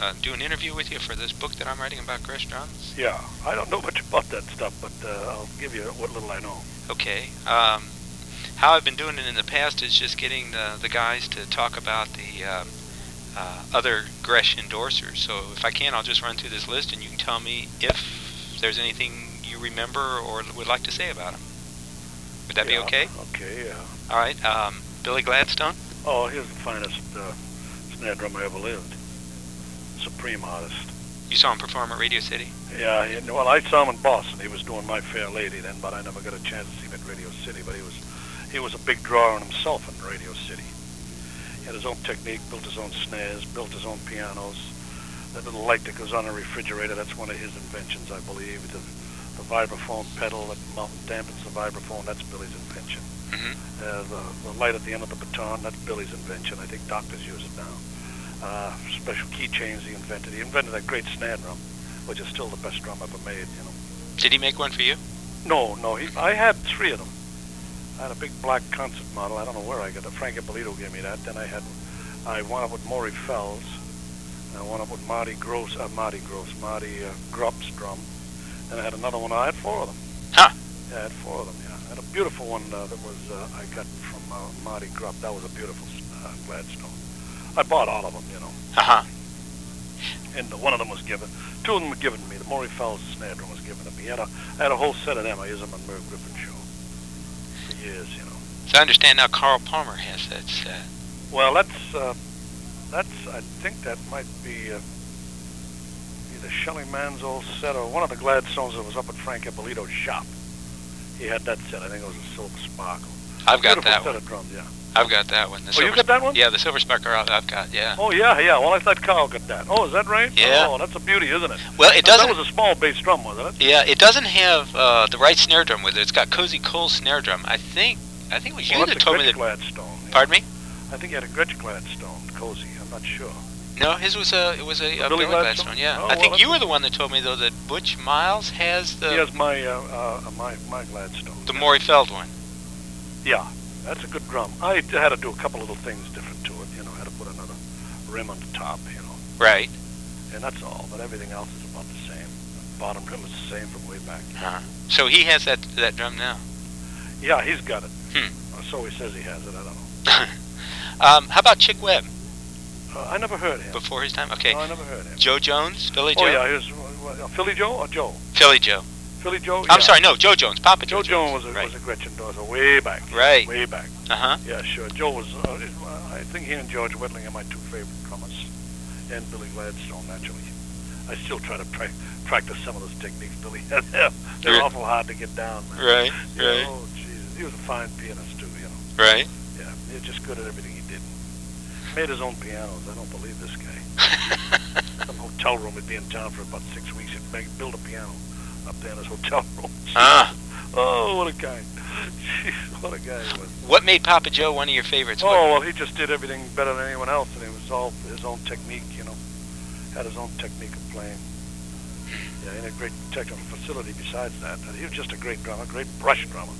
uh, do an interview with you for this book that I'm writing about Gretsch drums? Yeah, I don't know much about that stuff, but uh, I'll give you what little I know. Okay. Um, how I've been doing it in the past is just getting the, the guys to talk about the um, uh, other Gretsch endorsers. So if I can, I'll just run through this list and you can tell me if there's anything you remember or would like to say about them. Would that yeah, be okay? Okay, yeah. All right. Um, Billy Gladstone? Oh, he's the finest uh, snare drummer I ever lived. Supreme artist. You saw him perform at Radio City? Yeah, he, well, I saw him in Boston. He was doing My Fair Lady then, but I never got a chance to see him at Radio City. But he was, he was a big draw on himself in Radio City. He had his own technique, built his own snares, built his own pianos. That little light that goes on a refrigerator, that's one of his inventions, I believe. The, the vibraphone pedal that dampens the vibraphone, that's Billy's invention. Mm-hmm. Uh, the, the light at the end of the baton, that's Billy's invention. I think doctors use it now. Uh, special keychains he invented. He invented that great snare drum, which is still the best drum ever made, you know. Did he make one for you? No, no. He, I had three of them. I had a big black concert model. I don't know where I got it. Frank Ippolito gave me that. Then I had, I wound up with Morey Feld. I wound up with Marty Gross, uh, Marty Gross, Marty uh, Grupp's drum. Then I had another one. I had four of them. Huh. Yeah, I had four of them. Yeah, I had a beautiful one uh, that was uh, I got from uh, Marty Grupp. That was a beautiful uh, Gladstone. I bought all of them, you know. Uh huh. And one of them was given. Two of them were given to me. The Morey Feld snare drum was given to me. I had a, I had a whole set of them. I used them on Merv Griffin show for years, you know. So I understand now Carl Palmer has that set. Well, that's uh, that's. I think that might be uh, either Shelly Manne's old set or one of the Gladstones that was up at Frank Ippolito's shop. He had that set. I think it was a Silver Sparkle. I've got Beautiful that set one. of drums, yeah. I've got that one. The Oh, you got that one? Yeah, the silver sparkle I've I've got. Yeah. Oh yeah, yeah. Well, I thought Carl got that. Oh, is that right? Yeah. Oh, that's a beauty, isn't it? Well, it doesn't. That was a small bass drum, wasn't it? Yeah, it doesn't have uh, the right snare drum with it. It's got Cozy Cole's snare drum. I think. I think it was you well, that that's a told me that. Gladstone. yeah. Pardon me? I think he had a Gretsch Gladstone, cozy. I'm not sure. No, his was a. It was a, a Billy Billy Gladstone? Gladstone. Yeah. Oh, I think well, you were the one that told me though that Butch Miles has the he has my uh, uh, my my Gladstone. the Morey Feld one. Yeah, that's a good drum. I had to do a couple little things different to it. You know, I had to put another rim on the top. You know, Right. and that's all. But everything else is about the same. The bottom rim is the same from way back. Uh-huh. So he has that that drum now. Yeah, he's got it. Hmm. So he says he has it. I don't know. um, how about Chick Webb Uh, I never heard him. before his time? Okay. No, I never heard him. Joe Jones, Philly Oh Joe, Oh yeah, he was uh, Philly Joe or Joe? Philly Joe. Philly Joe. I'm Yeah. sorry, no, Joe Jones, Papa Joe Joe, Jones was a, right. was a Gretsch endorser way back. Right. Way back. Uh huh. Yeah, sure. Joe was. Uh, I think he and George Wettling are my two favorite drummers, and Billy Gladstone naturally. I still try to pra- practice some of those techniques Billy. They're Right. awful hard to get down. Man. Right. Yeah, Right. Oh, Jesus. He was a fine pianist too. You know. Right. Yeah. He was just good at everything he did. Made his own pianos. I don't believe this guy. Some hotel room he'd be in town for about six weeks. He'd make, build a piano up there in his hotel room. Ah. Oh, what a guy. Jeez, what a guy he was. What made Papa Joe one of your favorites? Oh, well, he just did everything better than anyone else, and it was all his own technique, you know. Had his own technique of playing. Yeah, had a great technical facility besides that. And he was just a great drummer, great brush drummer.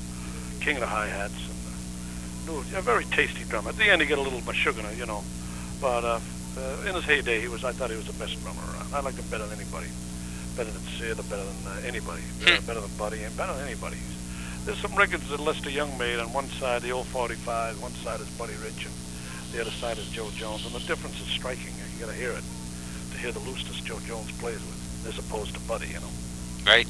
King of the hi-hats. And, uh, a very tasty drummer. At the end, he got a little mashugana, you know. But uh, uh, in his heyday, he was. I thought he was the best drummer around. I liked him better than anybody. Better than Sid, or better than uh, anybody. Better, better than Buddy, and better than anybody. There's some records that Lester Young made. On one side, the old 45. One side is Buddy Rich, and the other side is Joe Jones. And the difference is striking. You got to hear it to hear the looseness Joe Jones plays with, as opposed to Buddy. You know. Right.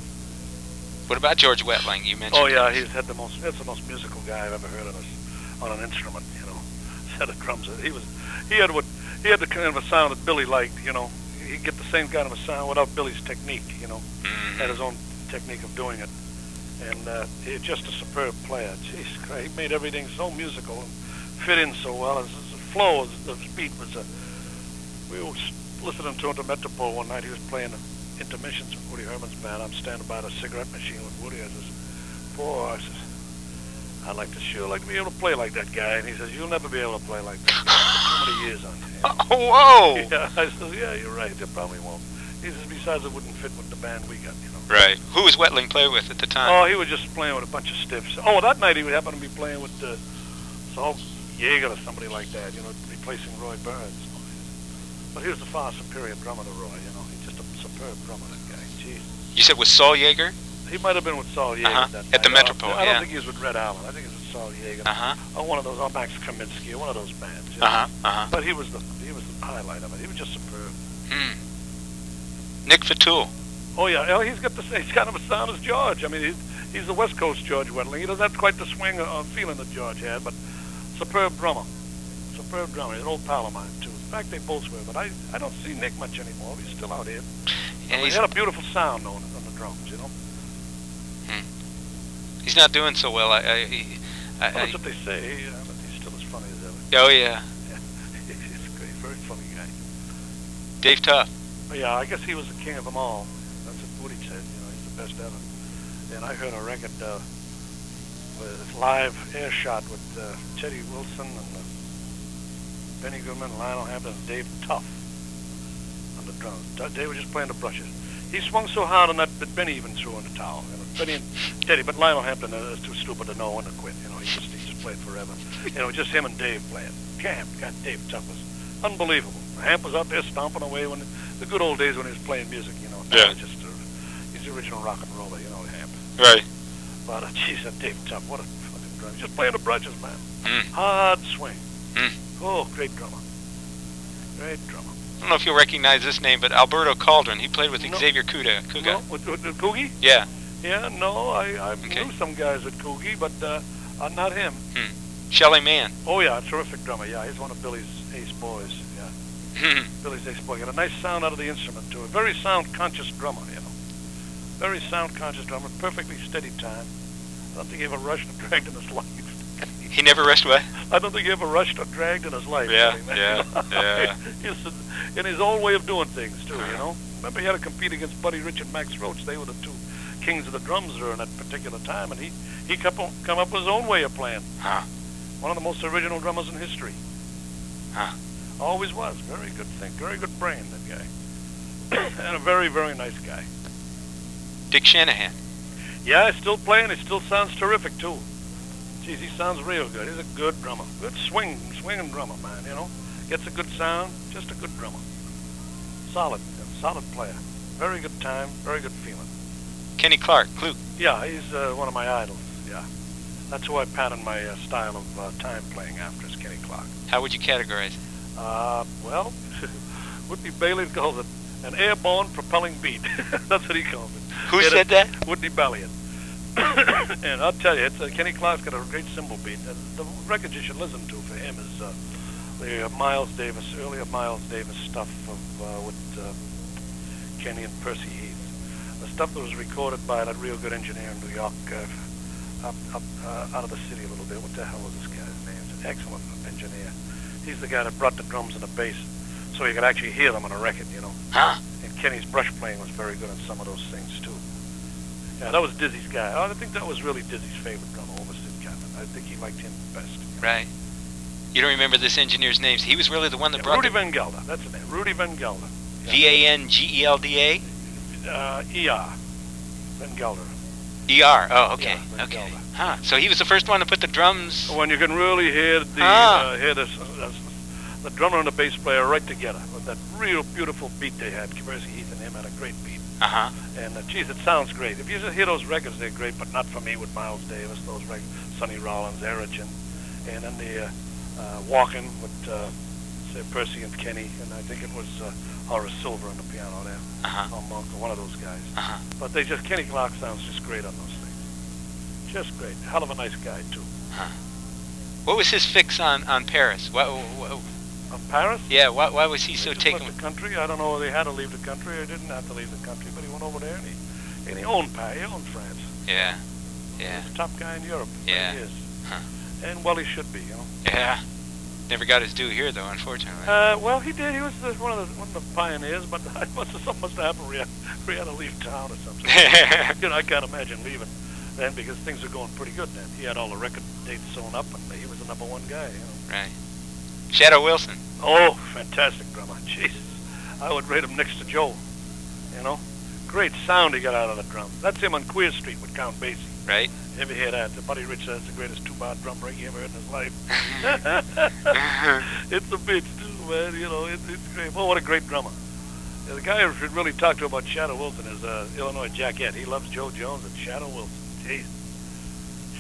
What about George Wettling? You mentioned. Oh yeah, him. he's had the most. That's the most musical guy I've ever heard on a, on an instrument. You know, set of drums. He was. He had what. He had the kind of a sound that Billy liked. You know, he'd get the same kind of a sound without Billy's technique. You know, Mhm. had his own technique of doing it, and uh, he's just a superb player. Jeez, Christ, he made everything so musical and fit in so well. His, his flow, his, his beat was a. We were listening to him to Metropole one night. He was playing intermissions with Woody Herman's band. I'm standing by the cigarette machine with Woody. I says, "Boy," I says, "I'd like to sure like to be able to play like that guy." And he says, "You'll never be able to play like that. guy. Too many years on you." Oh, whoa. Yeah, I says, "Yeah, you're right. It probably won't." He says, "Besides, it wouldn't fit with the band we got, you know." Right. Who was Wettling play with at the time? Oh, he was just playing with a bunch of stiffs. Oh, that night he would happen to be playing with uh, Sol Yaged or somebody like that, you know, replacing Roy Burns. But he was a far superior drummer to Roy, you know. He's just a superb drummer, that guy. Jeez. You said with Sol Yaged? He might have been with Sol Yaged Uh-huh. that At the night. I don't- Metropole, I don't think he was with Red Allen. I think he was Sol Yaged. Uh huh. Or one of those, or Max Kaminsky, or one of those bands. you know. Uh huh. Uh huh. But he was the he was the highlight of it. He was just superb. Hmm. Nick Fatool. Oh yeah, oh, he's got the same, he's kind of a sound as George. I mean, he's he's the West Coast George Wettling. He doesn't have quite the swing or feeling that George had, but superb drummer, superb drummer. He's an old pal of mine too. In fact, they both were. But I I don't see Nick much anymore. He's still out here. And he had a beautiful sound on on the drums, you know. he's not doing so well. I, I, he- I, Well, that's what they say. Uh, but he's still as funny as ever. oh yeah, he's a great, very funny guy. Dave Tough. Yeah, I guess he was the king of them all. That's what Woody said. You know, he's the best ever. And I heard a record uh, with live air shot with uh, Teddy Wilson and uh, Benny Goodman, Lionel Hampton, and Dave Tough on the drums. They were just playing the brushes. He swung so hard on that that Benny even threw in the towel. Know, Teddy, but Lionel Hampton uh, is too stupid to know when to quit. You know, he just he just played forever. You know, just him and Dave playing. Damn, got Dave was unbelievable. Hamp was out there stomping away when the good old days when he was playing music. You know, Now Yeah. just uh, he's the original rock and roller. You know, Hamp. Right. But uh, geez, that Dave Tough, what a fucking drummer. Just playing the brushes, man. Mm. Hard swing. Mm. Oh, great drummer. Great drummer. I don't know if you'll recognize this name, but Alberto Cauldron. He played with No. Xavier Cugat. Kuga. No, with, with, with Coogie? Yeah. Yeah, no, I, I Okay. knew some guys at Coogie, but uh, uh, not him. Shelly Manne. Oh yeah, terrific drummer. Yeah, he's one of Billy's ace boys. Yeah, Hmm. Billy's ace boy. Got a nice sound out of the instrument too. A very sound conscious drummer, you know. Very sound conscious drummer. Perfectly steady time. I don't think he ever rushed or dragged in his life. he never rushed away. I don't think he ever rushed or dragged in his life. Yeah, man. yeah, yeah. He's in his own way of doing things too, you know. Remember, he had to compete against Buddy Rich and Max Roach. They were the two kings of the drums during that particular time, and he he come up, come up with his own way of playing. Huh. One of the most original drummers in history. Huh. Always was. Very good thing. Very good brain, that guy. and a very, very nice guy. Dick Shanahan. Yeah, he's still playing. He still sounds terrific, too. Geez, he sounds real good. He's a good drummer. Good swing, swinging drummer, man, you know. Gets a good sound. Just a good drummer. Solid. Solid player. Very good time. Very good feeling. Kenny Clarke. Klook. Yeah, he's uh, one of my idols. Yeah. That's who I pattern my uh, style of uh, time playing after, is Kenny Clarke. How would you categorize it? Uh, well, Whitney Balliett calls it an airborne propelling beat. That's what he calls it. Who It- said that? Whitney Balliett. and I'll tell you, it's, uh, Kenny Clarke's got a great cymbal beat. And the record you should listen to for him is uh, the uh, Miles Davis, earlier Miles Davis stuff of, uh, with uh, Kenny and Percy stuff that was recorded by that real good engineer in New York, uh, up, up uh, out of the city a little bit. What the hell was this guy's name? He's an excellent engineer. He's the guy that brought the drums and the bass so you could actually hear them on a record, you know. Huh? And Kenny's brush playing was very good on some of those things too. Yeah, that was Dizzy's guy. I think that was really Dizzy's favorite drummer over Sid. I think he liked him best. Right. You don't remember this engineer's names. He was really the one that Yeah, brought Rudy Van Gelder. That's the name. Rudy Van Gelder. V A N G E L D A Uh, ER. Van Gelder. E R. Oh, okay. Yeah, okay. Gelder. Huh. So he was the first one to put the drums. When you can really hear the Ah. uh, hear the, uh, the drummer and the bass player right together with that real beautiful beat they had. Percy Heath and him had a great beat. Uh huh. And uh, geez, it sounds great. If you just hear those records, they're great, but not for me with Miles Davis, those records, Sonny Rollins, Airegin, and then the uh, uh, Walking with uh, say Percy and Kenny, and I think it was uh, Horace Silver on the piano there, Uh huh. or Monk, or one of those guys. Uh huh. But they just Kenny Clarke sounds just great on those things. Just great. Hell of a nice guy too. What was his fix on on Paris? What, what, From Paris. yeah. Why, why was he He so taken? left the country. I don't know whether he had to leave the country or didn't have to leave the country, but he went over there and he and he owned Paris, he owned France. Yeah. Yeah. He's the top guy in Europe. Yeah. He is. Huh. And well, he should be, you know. Yeah. Never got his due here though, unfortunately. Uh, well, he did. He was the, one of the one of the pioneers, but I must have something must have happened. We had, we had to leave town or something. you know, I can't imagine leaving then because things were going pretty good then. He had all the record dates sewn up, and he was the number one guy. You know. right. Shadow Wilson. Oh, fantastic drummer. Jesus, I would rate him next to Joe. You know, great sound he got out of the drum. That's him on Queer Street with Count Basie. Right. Ever hear that? The Buddy Rich says the greatest two-bar drum break he ever heard in his life. it's a bitch too, man. You know, it, it's great. Well, what a great drummer. Yeah, the guy who should really talk to about Shadow Wilson is uh, Illinois Jacquet. He loves Joe Jones and Shadow Wilson. Jesus.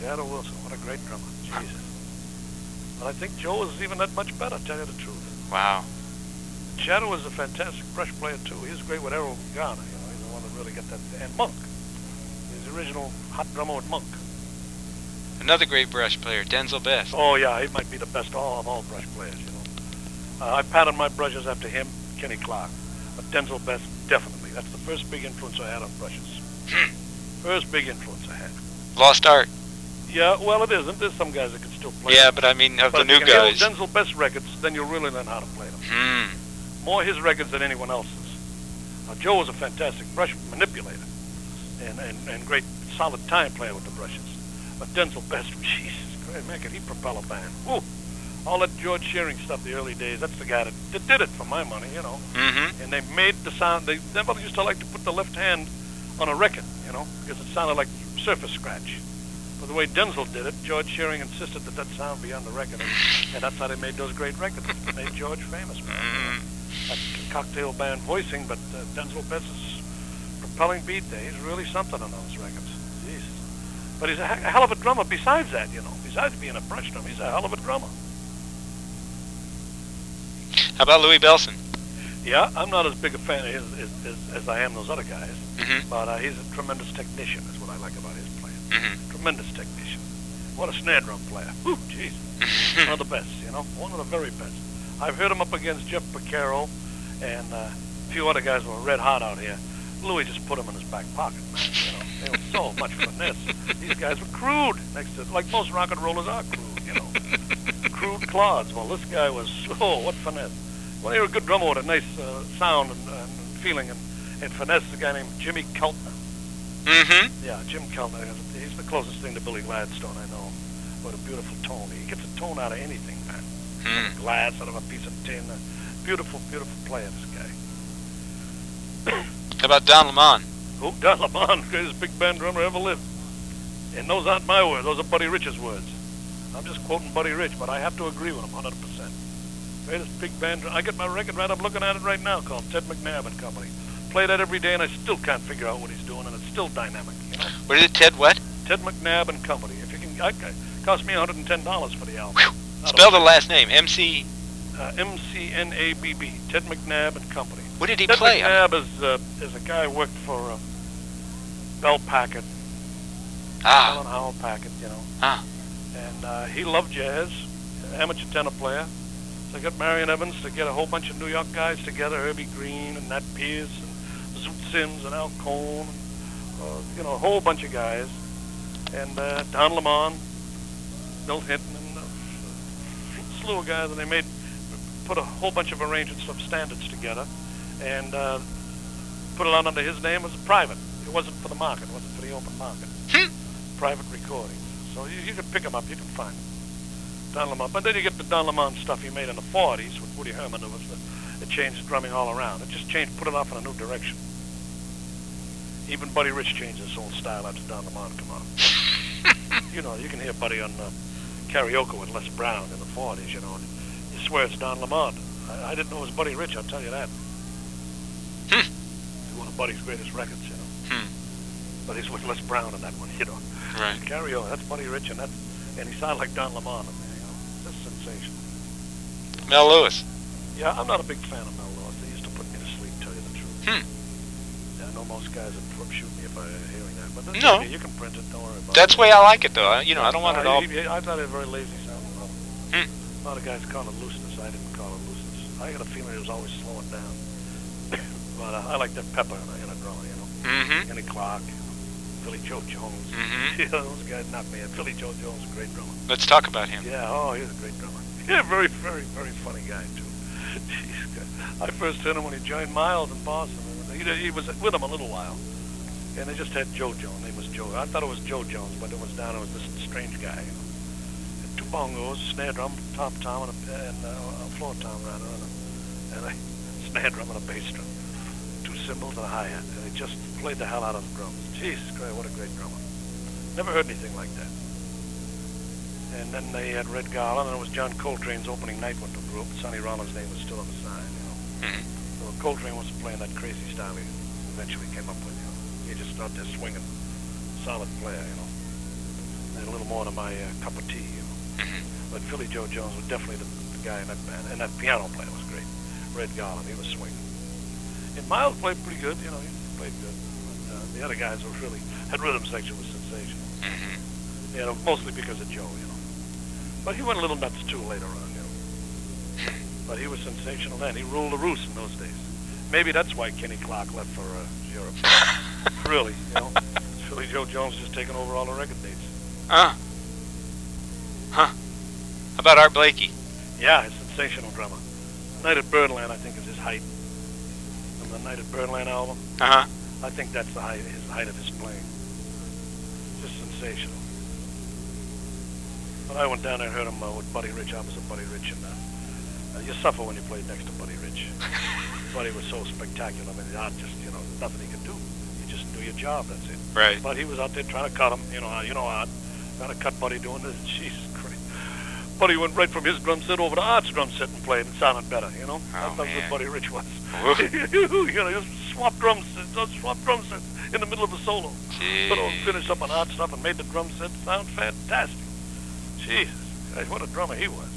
Shadow Wilson, what a great drummer. Jesus. But I think Joe is even that much better, tell you the truth. Wow. Shadow was a fantastic brush player, too. He was great with Erroll Garner, you know. He's the one that really got that. And Monk. Original hot drummer with Monk. Another great brush player, Denzil Best. Oh, yeah, he might be the best of all, of all brush players, you know. Uh, I patterned my brushes after him, Kenny Clarke. But Denzil Best, definitely. That's the first big influence I had on brushes. first big influence I had. Lost art. Yeah, well, it isn't. There's some guys that can still play. Yeah, but I mean of but the if you new guys. hear Denzil Best records, then you'll really learn how to play them. Hmm. More his records than anyone else's. Now, Joe was a fantastic brush manipulator and, and, and great solid time playing with the brushes. But Denzil Best, Jesus Christ, man, could he propel a band? Woo! All that George Shearing stuff the early days, that's the guy that, that did it for my money, you know. Mm-hmm. And they made the sound, they never used to like to put the left hand on a record, you know, because it sounded like surface scratch. But the way Denzil did it, George Shearing insisted that that sound be on the record, and, that's how they made those great records. Made George famous, man. Mm-hmm. That cocktail band voicing, but uh, Denzil Best's propelling beat there, he's really something on those records. Jesus. But he's a hell of a drummer besides that, you know. Besides being a brush drummer, he's a hell of a drummer. How about Louie Bellson? Yeah, I'm not as big a fan of his as, as, as I am those other guys, Mm-hmm. but uh, he's a tremendous technician, is what I like about his playing. Mm-hmm. Tremendous technician. What a snare drum player. Whew, jeez. One of the best, you know, one of the very best. I've heard him up against Jeff Porcaro and uh, a few other guys who were red hot out here. Louie just put him in his back pocket, man. You know, they were so much finesse. These guys were crude next to, like most rock and rollers are crude, you know. crude clods. Well, this guy was, oh, what finesse. Well, he was a good drummer with a nice uh, sound and, and feeling and, and finesse. A guy named Jimmy Keltner. Mm-hmm. Yeah, Jim Keltner. He's the closest thing to Billy Gladstone I know. What a beautiful tone. He gets a tone out of anything, man. Hmm. Glass out of a piece of tin. Beautiful, beautiful player, this guy. How about Don Lamond? Oh, Don Lamond, greatest big band drummer ever lived. And those aren't my words. Those are Buddy Rich's words. I'm just quoting Buddy Rich, but I have to agree with him 100%. Greatest big band drum. I get my record right. I'm looking at it right now called Ted McNabb and Company. Play that every day, and I still can't figure out what he's doing, and it's still dynamic. You know, What is it, Ted what? Ted McNabb and Company. If you can, I, it cost me 110 dollars for the album. Spell the last name. M.C. uh, M C N A B B. Ted McNabb and Company. What did he Ted play? McNabb is uh, is a guy who worked for uh, Bell Packard, Ah. Alan Howell Packard, you know. Ah. And uh, he loved jazz, amateur tenor player. So I got Marion Evans to get a whole bunch of New York guys together, Urbie Green and Nat Pierce and Zoot Sims and Al Cohn, uh, you know, a whole bunch of guys. And uh, Don Lamond, Bill Hinton, and a slew of guys, and they made put a whole bunch of arrangements of standards together, and uh, put it out under his name as a private. It wasn't for the market. It wasn't for the open market. Hmm. Private recordings. So you, you can pick them up. You can find them. Don Lamond. But then you get the Don Lamond stuff he made in the 40s with Woody Herman. It, was the, it changed drumming all around. It just changed, put it off in a new direction. Even Buddy Rich changed his whole style after Don Lamond come on. you know, you can hear Buddy on uh, karaoke with Les Brown in the 40s, you know, and you swear it's Don Lamond. I, I didn't know it was Buddy Rich, I'll tell you that. Hmm. It's one of Buddy's greatest records, you know. Hmm. But he's with Les Brown in that one, you know. Right. Karaoke, that's Buddy Rich, and, that, and he sounded like Don Lamond in there, you know. That's sensational. Mel Lewis. Yeah, I'm not a big fan of Mel Lewis. They used to put me to sleep, tell you the truth. Hmm. Yeah, I know most guys would shoot me if I hearing that. But that's No. okay. You can print it. Don't worry about That's it. the way I like it, though. I- You know, I don't want it Uh, all. he- he- I thought it was very lazy sounding. Hmm. A lot of guys call it looseness. I didn't call it looseness. I got a feeling it was always slowing down. But uh, I like that pepper in a, in a drummer, you know. Mm-hmm. Kenny Clarke, Philly Joe Jones. Mhm. yeah, those guys knocked me. Philly Joe Jones, a great drummer. Let's talk about him. Yeah, oh, he was a great drummer. Yeah, very, very, very funny guy too. Jeez, I first heard him when he joined Miles in Boston. He, he was with him a little while, and they just had Joe Jones. Name was Joe. I thought it was Joe Jones, but it was down. It was this strange guy. You know. Two bongos, snare drum, top tom, and a, and, uh, a floor tom rather, and a, and a snare drum and a bass drum. Two cymbals and a hi hat, and he just played the hell out of the drums. Jesus Christ, what a great drummer! Never heard anything like that. And then they had Red Garland, and it was John Coltrane's opening night with the group. Sonny Rollins' name was still on the sign, you know. Mhm. So Coltrane was playing that crazy style he eventually came up with, you know. He just out there swinging, solid player, you know. And a little more to my uh, cup of tea, you know. Mhm. But Philly Joe Jones was definitely the, the guy in that band, and that piano player was great. Red Garland, he was swinging. And Miles played pretty good, you know, he played good. But, uh, the other guys were really, that rhythm section was sensational. Mhm. You know, mostly because of Joe, you know. But he went a little nuts too later on, you know. But he was sensational then. He ruled the roost in those days. Maybe that's why Kenny Clarke left for uh, Europe. really, you know. Philly Joe Jones just taking over all the record dates. Uh. Huh. How about Art Blakey? Yeah, a sensational drummer. Night at Birdland, I think, is his height. From the Night at Birdland album, Uh huh. I think that's the height, his height of his playing. Just sensational. But I went down there and heard him uh, with Buddy Rich, opposite Buddy Rich, and uh, uh, you suffer when you play next to Buddy Rich. Buddy was so spectacular. I mean, the art just, you know, nothing he could do. You just do your job, that's it. Right. But he was out there trying to cut him, you know, you know, Art, trying to cut Buddy doing this. Christ. Buddy went right from his drum set over to Art's drum set and played. It sounded better, you know. Oh, that's man. what Buddy Rich was. You know, just swap drum sets, uh, swap drum sets in the middle of a solo. Put on, Jeez. finished up on Art stuff and made the drum set sound fantastic. Jesus, Christ, what a drummer he was.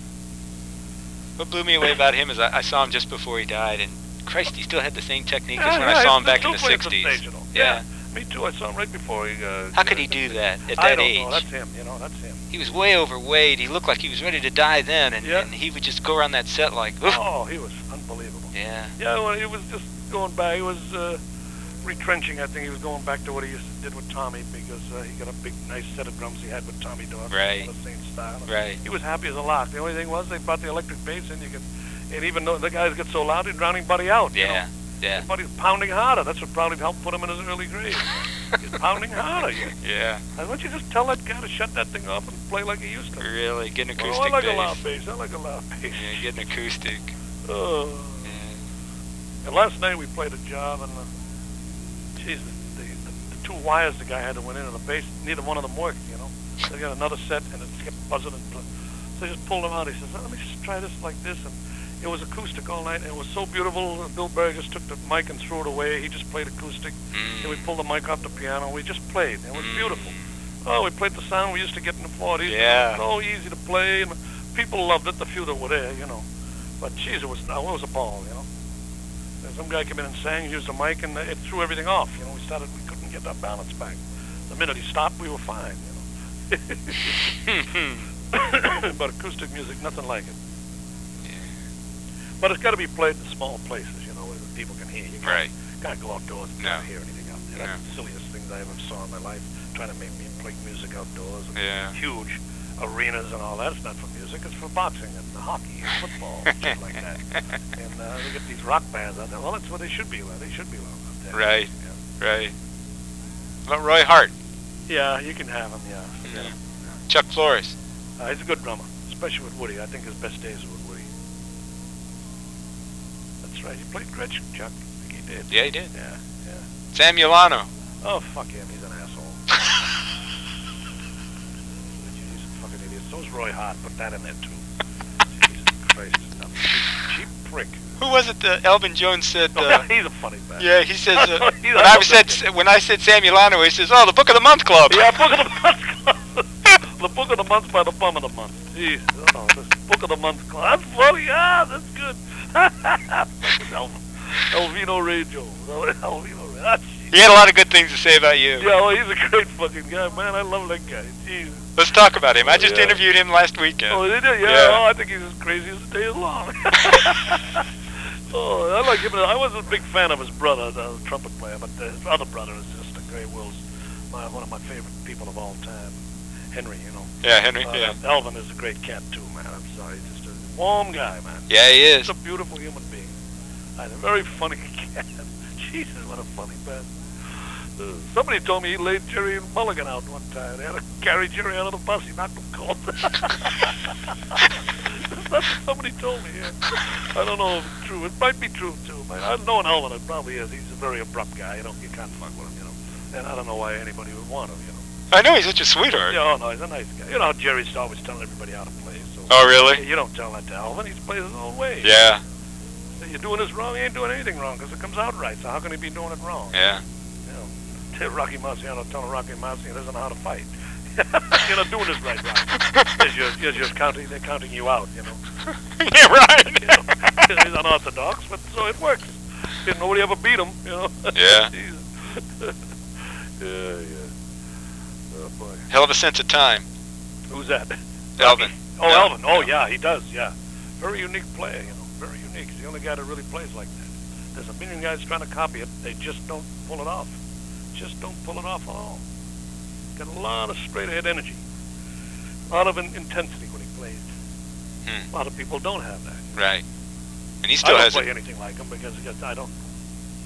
What blew me away about him is I, I saw him just before he died, and Christ, he still had the same technique as when yeah, I saw him back in the '60s. sensational. Yeah. Me too. I saw him right before he. Uh, How could he do that at that I don't age? know. That's him. You know, that's him. He was way overweight. He looked like he was ready to die then, and, Yeah. and he would just go around that set like, Oof. Oh, he was unbelievable. yeah. Yeah, well, he was just going back. He was uh, retrenching. I think he was going back to what he used to did with Tommy because uh, he got a big, nice set of drums he had with Tommy Dorsey. Right. The same style. Right. He was happy as a lark. The only thing was they brought the electric bass in. You could, and even though the guys get so loud, they're drowning Buddy out. you know. Yeah. Yeah. Buddy's pounding harder. That's what probably helped put him in his early grades. He's pounding harder. Yeah. Yeah. Why don't you just tell that guy to shut that thing off and play like he used to? Really, get an Oh, acoustic I like bass. a loud bass. I like a loud bass. Yeah, get an acoustic. Oh. Yeah. And last night we played a job, and uh, geez, the, the, the two wires the guy had to went into the bass, neither one of them worked. You know, they got another set, and it kept buzzing. And so he just pulled them out. He says, "Let me just try this like this." And it was acoustic all night. And it was so beautiful. Bill Berry just took the mic and threw it away. He just played acoustic. Mm. And we pulled the mic off the piano. We just played. It was Mm. beautiful. Oh, we played the sound we used to get in the 40s. Yeah. It was so easy to play, and people loved it, the few that were there, you know. But, geez, it was, it was a ball, you know. And some guy came in and sang, used the mic, and it threw everything off. You know, we started, we couldn't get our balance back. The minute he stopped, we were fine, you know. but acoustic music, nothing like it. But it's got to be played in small places, you know, where the people can hear. You can't, Right. can't go outdoors and No. not hear anything out there. That's the silliest things I ever saw in my life, trying to make me play music outdoors. And Yeah. Huge arenas and all that. It's not for music. It's for boxing and hockey and football and shit like that. And uh, we get these rock bands out there. Well, that's what they should be. Like. They should be like out there. Right. Yeah. Right. About Roy Hart? Yeah, you can have him. Yeah. Yeah. yeah. Chuck Flores. Uh, he's a good drummer, especially with Woody. I think his best days were. That's right. He played Gretsch, Chuck. I think he did. Yeah, he did. Yeah. Yeah. Sam. Oh, fuck him. He's an asshole. He's a fucking idiot. So's Roy Hart. Put that in there, too. Jesus Christ. Cheap, cheap prick. Who was it? Uh, Elvin Jones said. Uh, he's a funny man. yeah, he says uh, when I said when I said Sam Ulano, he says, "Oh, the Book of the Month Club." Yeah, Book of the Month. The Book of the Month by the Bum of the Month. Jeez. Oh, this Book of the Month. That's funny. Ah, that's good. El- Elvino Radio. Elvino Radio. Ah. He had a lot of good things to say about you. Yeah, well, he's a great fucking guy, man. I love that guy. Jeez. Let's talk about him. I just Yeah. interviewed him last weekend. Oh, did you? Yeah. Yeah. Oh, I think he's as crazy as the day is long. oh, I like him. I was a big fan of his brother, the trumpet player, but his other brother is just a great Wills, my, one of my favorite people of all time. Henry, you know. Yeah, Henry. Uh, Yeah. Elvin is a great cat too, man. I'm sorry, he's just a warm guy, man. Yeah, he is. He's a beautiful human being. And a very funny cat. Jesus, what a funny man. Uh, somebody told me he laid Gerry Mulligan out one time. They had to carry Gerry out of the bus. He knocked him cold. That's what somebody told me. Yeah. I don't know if it's true. It might be true too. Man. I know an Elvin. It probably is. He's a very abrupt guy. You don't. You can't fuck with him. You know. And I don't know why anybody would want him. You know. I know he's such a sweetheart. Yeah, oh no, he's a nice guy. You know how Gerry's always telling everybody how to play. So Oh, really? you don't tell that to Alvin. He plays his own way. Yeah. You're doing this wrong. He ain't doing anything wrong because it comes out right. So how can he be doing it wrong? Yeah. You know, tell Rocky Marciano telling Rocky Marciano he doesn't know how to fight. You're not doing this right, Rocky. You're just, you're just counting. They're counting you out. You know. yeah, right. You know? he's unorthodox, but so it works. Didn't nobody ever beat him. You know. Yeah. Yeah, yeah. Hell of a sense of time. Who's that? Elvin. Oh. Elvin. Oh, yeah, he does. Yeah, very unique player. You know, very unique. He's the only guy that really plays like that. There's a million guys trying to copy it. They just don't pull it off. Just don't pull it off at all. Got a lot of straight ahead energy. A lot of in- intensity when he plays. Hmm. A lot of people don't have that. Right. And he still I don't has play anything like him because because I don't.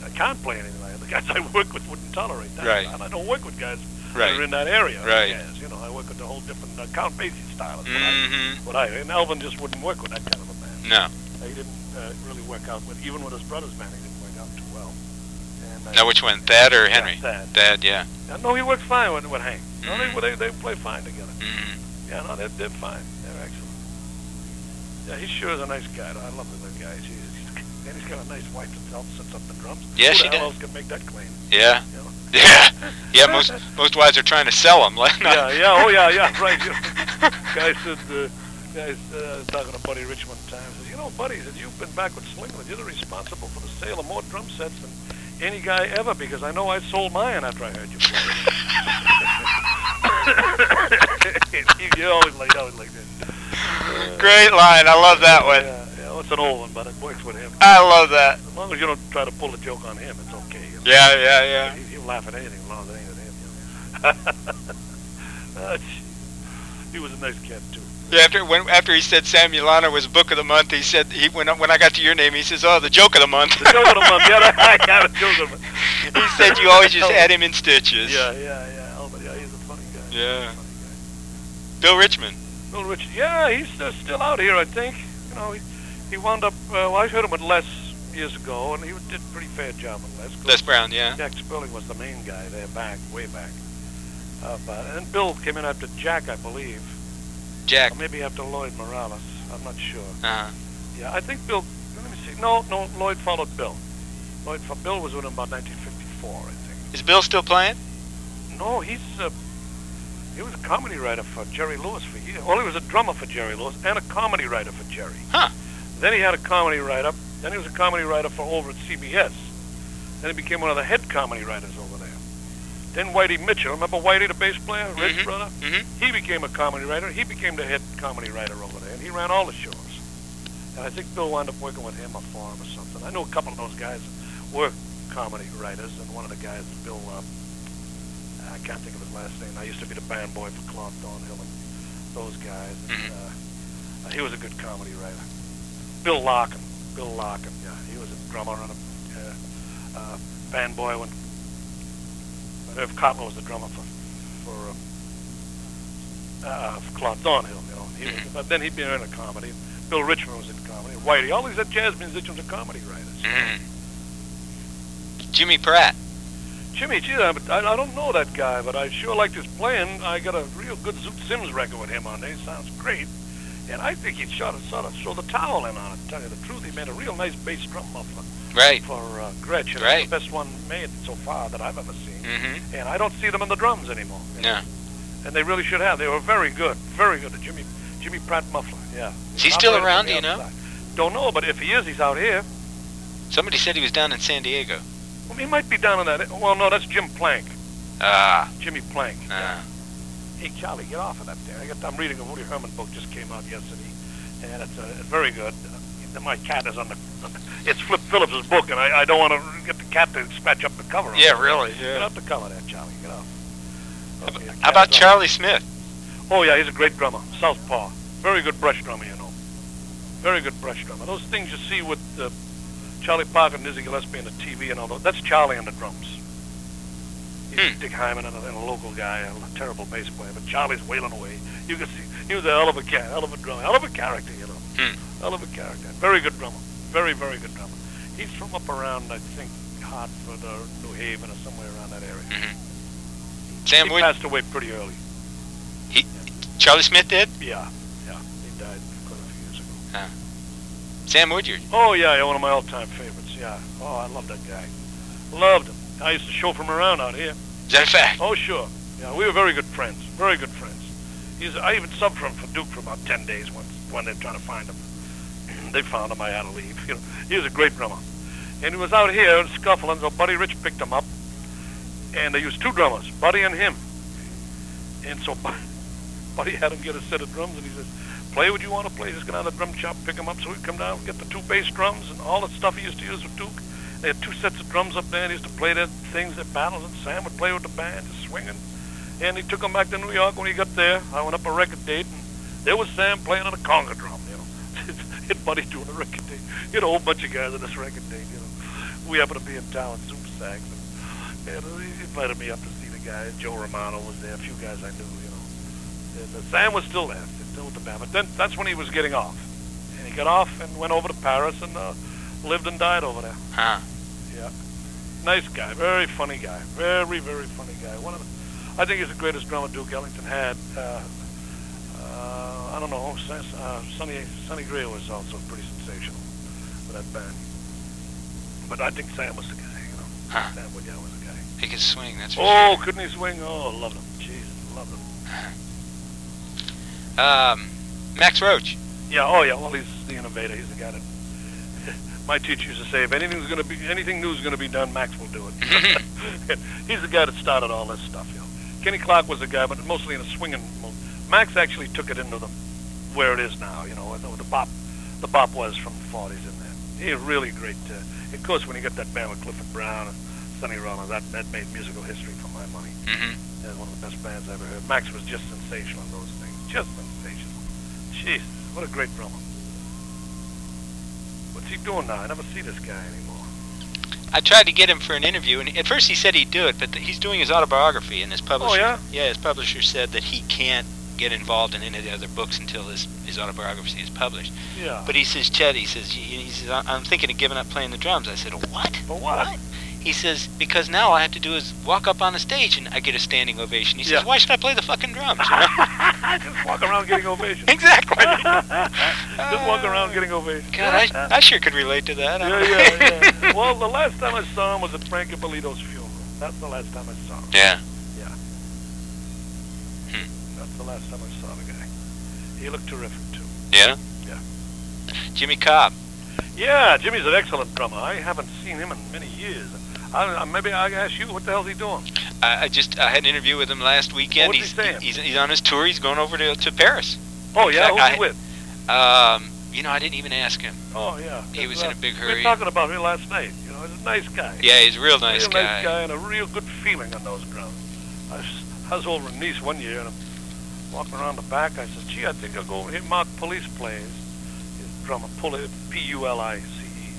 I can't play anything like him. The guys I work with wouldn't tolerate that. Right. And I don't work with guys that Right. are in that area. Right. Yes, you know, I work with a whole different uh, Count Basie style. What Mm-hmm. But I and Elvin just wouldn't work with that kind of a man. No. He didn't uh, really work out with even with his brother's man. He didn't work out too well. And, uh, Now, which one? Thad or Henry? Yeah, Thad. Thad, yeah. Yeah, no, he works fine with, with Hank. No, Mhm. they, they they play fine together. Mm-hmm. Yeah, no, they're, they're fine. They're excellent. Yeah, he sure is a nice guy. I love the guy. He's, he's, and he's got a nice wife that helps sets up the drums. Yeah, Who she does. else make that claim? Yeah. You know? Yeah. Yeah, most most wives are trying to sell them. Like, yeah, yeah, oh yeah, yeah, right. You know, guy said, uh, guy uh, talking to Buddy Rich one time, says, you know, Buddy, says, you've been back with Slingerland. You're responsible for the sale of more drum sets than any guy ever because I know I sold mine after I heard you play. you always like, always like. Uh, Great line. I love that one. Yeah, it's an old one, but it works with him. I love that. As long as you don't try to pull a joke on him, it's okay. know. Yeah, yeah, yeah. He, he'll laugh at anything as long as it ain't at him. You know. Gee. he was a nice cat too. Yeah, after when after he said Sam Ulano was book of the month, he said he when when I got to your name, he says, "Oh, the joke of the month." The joke of the month. Yeah, I got a joke of the month. he said you always just had him in stitches. Yeah, yeah, yeah. Oh, but yeah, he's a funny guy. Yeah. Funny Bill Richmond. Bill Richmond. Yeah, he's uh, still out here, I think. You know, he, he wound up. Uh, well, I heard him with Les years ago, and he did a pretty fair job with Les. Les Brown. Yeah. Jack Sperling was the main guy there back, way back. Uh, but, and Bill came in after Jack, I believe. Jack. Or maybe after Lloyd Morales. I'm not sure. Uh-huh. Yeah, I think Bill. Let me see. No, no. Lloyd followed Bill. Lloyd. fo- Bill was with him about 1954, I think. Is Bill still playing? No, he's. Uh, he was a comedy writer for Jerry Lewis for years. Well, he was a drummer for Jerry Lewis and a comedy writer for Jerry. Huh. Then he had a comedy writer. Then he was a comedy writer for over at CBS. Then he became one of the head comedy writers over there. Then Whitey Mitchell, remember Whitey, the bass player, Red's Mhm. brother? Mm-hmm. He became a comedy writer. He became the head comedy writer over there, and he ran all the shows. And I think Bill wound up working with him or for him or something. I know a couple of those guys were comedy writers, and one of the guys, Bill, uh, I can't think of his last name. I used to be the band boy for Claude Thornhill and those guys. And, Mhm. uh, he was a good comedy writer. Bill Larkin, Bill Larkin, yeah, he was a drummer and a uh, uh, band boy when Irv Cotler was the drummer for for. Um, uh, for Claude Thornhill, you know. He was, but then he'd been in a comedy. Bill Richmond was in comedy. Whitey, all these jazz musicians are comedy writers. Mm-hmm. Jimmy Pratt. Jimmy, gee, I, I don't know that guy, but I sure liked his playing. I got a real good Zoot Sims record with him on there. He sounds great. And I think he'd sort of, sort of throw the towel in on it, to tell you the truth. He made a real nice bass drum muffler Right. for uh, Gretsch. Right. The best one made so far that I've ever seen. Mm-hmm. And I don't see them on the drums anymore. you know. No. And they really should have. They were very good, very good. The Jimmy Jimmy Pratt muffler, yeah. Is he still around, do you know? outside. Don't know, but if he is, he's out here. Somebody said he was down in San Diego. Well, he might be down in that. Well, no, that's Jim Plank. Ah. Jimmy Plank. Ah. Hey, Charlie, get off of that there. I got, I'm reading a Woody Herman book just came out yesterday, and it's, uh, very good. Uh, my cat is on the. It's Flip Phillips' book, and I, I don't want to get the cat to scratch up the cover. on it. Yeah, really. Get Yeah. off the cover there, Charlie. Get off. Okay, How about is on- Charlie Smith? Oh yeah, he's a great drummer. Southpaw. Very good brush drummer, you know. Very good brush drummer. Those things you see with uh, Charlie Parker and Dizzy Gillespie on the TV and all those, that's Charlie on the drums. He's Hmm. Dick Hyman and a, and a local guy, a terrible bass player, but Charlie's wailing away. You can see he was a hell of a cat, hell of a drummer, hell of a character, you know. Hmm. Hell of a character. Very good drummer. Very, very good drummer. He's from up around, I think, Hartford or New Haven or somewhere around that area. Mm-hmm. Sam he Wood, passed away pretty early. He Charlie Smith did. Yeah, yeah. He died quite a few years ago. Huh. Sam Woodyard. Oh yeah, yeah, one of my all-time favorites. Yeah. Oh, I love that guy. Loved him. I used to chauffeur him around out here. Is that a fact? Oh sure. Yeah, we were very good friends. Very good friends. He's. I even subbed for him for Duke for about ten days once when they were trying to find him. they found him. I had to leave. You know, he was a great drummer. And he was out here Scuffling, so Buddy Rich picked him up. And they used two drummers, Buddy and him. And so Buddy had him get a set of drums, and he says, play what you want to play. Just go down to the drum shop, pick him up. So we'd come down, and get the two bass drums, and all the stuff he used to use with Duke. They had two sets of drums up there, and he used to play their things, their battles, and Sam would play with the band, just swinging. And he took him back to New York when he got there. I went up a record date, and there was Sam playing on a conga drum, you know. and Buddy doing a record date. He had a whole bunch of guys on this record date, you know. We happened to be in town, Supersax, and, and he invited me up to see the guy. Joe Romano was there, a few guys I knew, you know. And, uh, Sam was still there, still with the band. But then that's when he was getting off. And he got off and went over to Paris and uh, lived and died over there. Huh. Yeah. Nice guy, very funny guy, very very funny guy. One of the, I think he's the greatest drummer Duke Ellington had. Uh, uh, I don't know. Uh, Sonny Sonny Greer was also pretty sensational with that band. But I think Sam was the guy. You know, Huh. Sam Woodyard was the guy. He could swing. That's for Oh, couldn't he swing? Oh, loved him. Jesus, loved him. Um, Max Roach. Yeah. Oh, yeah. Well, he's the innovator. He's the guy that. My teacher used to say, if anything's going to be anything new is going to be done, Max will do it. he's the guy that started all this stuff. You know, Kenny Clarke was the guy, but mostly in a swinging mode. Max actually took it into the where it is now. You know, the, the bop, the bop was from the '40s in there. He was really great. Uh, of course, when you got that band with Clifford Brown and Sonny Rollins, that that made musical history for my money. hmm That's one of the best bands I ever heard. Max was just sensational in those things. Just sensational. Jesus, what a great drummer. He doing now? I never see this guy anymore. I tried to get him for an interview, and at first he said he'd do it, but he's doing his autobiography, and his oh, publisher. yeah? Yeah, his publisher said that he can't get involved in any of the other books until his his autobiography is published. Yeah. But he says, Chet, he says, he he says, "I- I'm thinking of giving up playing the drums. I said, what? For what? He says, because now all I have to do is walk up on the stage and I get a standing ovation. He says, Yeah. why should I play the fucking drums? just walk around getting ovations. exactly. just walk around getting ovations. God, I, I sure could relate to that. yeah, yeah, yeah. Well, the last time I saw him was at Frank Ippolito's funeral. That's the last time I saw him. Yeah. Yeah. Hmm. That's the last time I saw the guy. He looked terrific, too. Yeah? Yeah. Jimmy Cobb. Yeah, Jimmy's an excellent drummer. I haven't seen him in many years. I, I, maybe I ask you, what the hell's he doing? I, I just I had an interview with him last weekend. What's he he's, saying? he's he's on his tour. He's going over to to Paris. Oh, yeah? fact, Who's I- he with? Um, you know, I didn't even ask him. Oh, yeah. He was 'Cause, in a big hurry. We were talking about him last night. You know, he's a nice guy. Yeah, he's a real nice real guy. nice guy and a real good feeling on those grounds. I was, I was over in Nice one year and I'm walking around the back. I said, gee, I think I'll go over and hear Mark Police plays. His drummer, Puli- P-U-L-I-C-E.